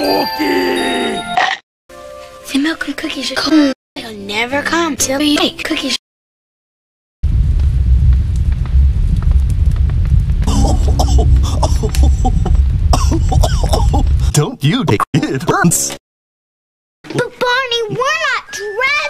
Cookie! The milk and cookies should come. They'll never come till you make cookies. Don't you take it burns? But Barney, we're not dressed.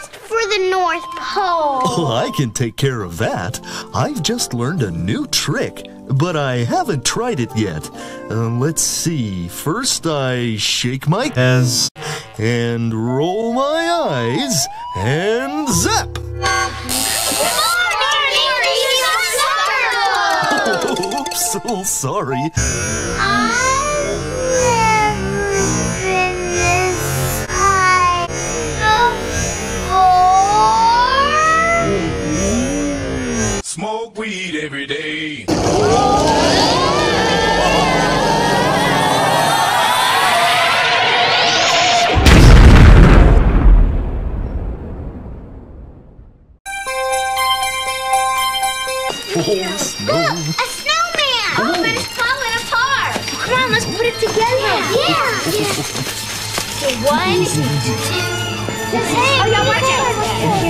Oh, I can take care of that. I've just learned a new trick, but I haven't tried it yet. Uh, let's see. First, I shake my ass and roll my eyes and zap. Oops, so sorry. Smoke weed every day. Oh, snow. A snowman! Oh, but it's falling apart. come on, let's put it together. Yeah. yeah. Okay, one, two. Oh, yeah, watch it.